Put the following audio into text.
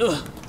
Ugh.